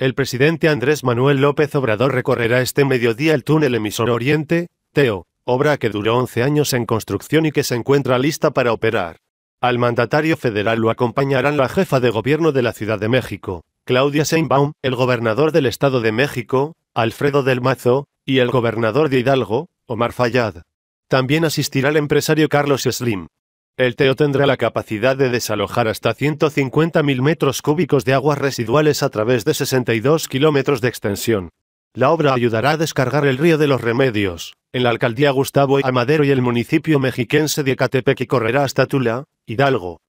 El presidente Andrés Manuel López Obrador recorrerá este mediodía el túnel emisor Oriente, TEO, obra que duró 11 años en construcción y que se encuentra lista para operar. Al mandatario federal lo acompañarán la jefa de gobierno de la Ciudad de México, Claudia Sheinbaum, el gobernador del Estado de México, Alfredo del Mazo, y el gobernador de Hidalgo, Omar Fayad. También asistirá el empresario Carlos Slim. El TEO tendrá la capacidad de desalojar hasta 150.000 metros cúbicos de aguas residuales a través de 62 kilómetros de extensión. La obra ayudará a descargar el río de los Remedios, en la alcaldía Gustavo Amadero y el municipio mexiquense de Ecatepec y correrá hasta Tula, Hidalgo,